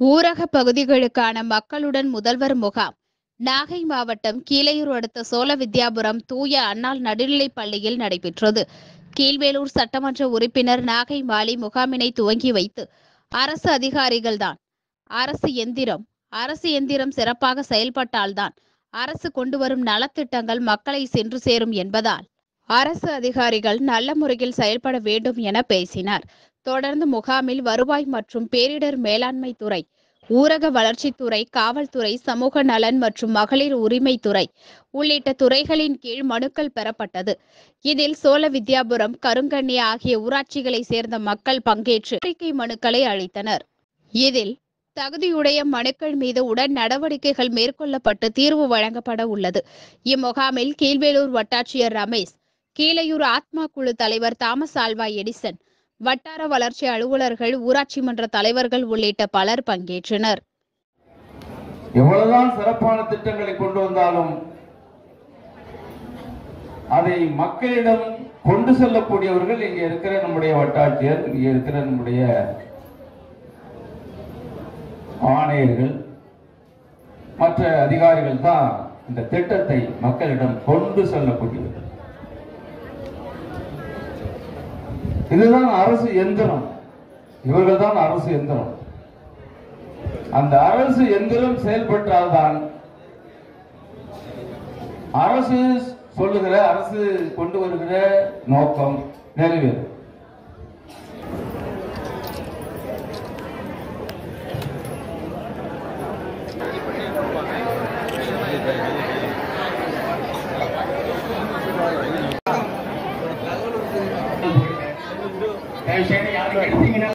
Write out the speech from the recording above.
ஊரக பகுதிகளுக்கான மக்களுடன் முதல்வர் முகாம். நாகை மாவட்டம் கீழையூர் அடுத்த சோழ வித்யாபுரம் தூய அன்னாள் நடுநிலைப் பள்ளியில் நடைபெற்றது. கீழ்வேலூர் சட்டமன்ற உறுப்பினர் நாகை மாலி முகாமினை துவங்கி வைத்து அரசு அதிகாரிகள்தான். அரசு எந்திரம். அரசு எந்திரம் சிறப்பாக செயல்பட்டால்தான் அரசு கொண்டு வரும் நலத்திட்டங்கள் மக்களை சென்று சேரும் என்பதால் அரசு அதிகாரிகள் நல்ல முறையில் செயல்பட வேண்டும் என பேசினார். தொடர்ந்து முகாமில் வருவாய் மற்றும் பேரிடர் மேலாண்மை துறை ஊரக வளர்ச்சித்துறை காவல்துறை சமூக நலன் மற்றும் மகளிர் உரிமைத்துறை உள்ளிட்ட துறைகளின் கீழ் மனுக்கள் பெறப்பட்டது. இதில் சோழ வித்யாபுரம் கருங்கண்ணி ஆகிய ஊராட்சிகளை சேர்ந்த மக்கள் பங்கேற்று கோரிக்கை மனுக்களை அளித்தனர். இதில் தகுதியுடைய மனுக்கள் மீது உடன் நடவடிக்கைகள் மேற்கொள்ளப்பட்டு தீர்வு வழங்கப்பட உள்ளது. இம்முகாமில் கீழ்வேலூர் வட்டாட்சியர் ரமேஷ் கீழையூர் ஆத்மா குழு தலைவர் தாமஸ் ஆல்வா எடிசன் வட்டார வளர்ச்சி அலுவலர்கள் ஊராட்சி மன்ற தலைவர்கள் உள்ளிட்ட பலர் பங்கேற்றனர். எவ்வளவுதான் சிறப்பான திட்டங்களை கொண்டு வந்தாலும் அதை மக்களிடம் கொண்டு செல்லக்கூடியவர்கள் இங்க இருக்கிற நம்முடைய வட்டாட்சியர் இங்க இருக்கிற நம்முடைய ஆணையர்கள் மற்ற அதிகாரிகள் தான் இந்த திட்டத்தை மக்களிடம் கொண்டு செல்லக்கூடியவர்கள். இதுதான் அரசு எந்திரம் இவர்கள் தான் அரசு எந்திரம் அந்த அரசு எந்திரம் செயல்பட்டால்தான் அரசு சொல்லுகிற அரசு கொண்டு வருகிற நோக்கம் நிறைவேறும் Thank you. தயவு செய்து யாரும் எடுத்தீங்கன்னா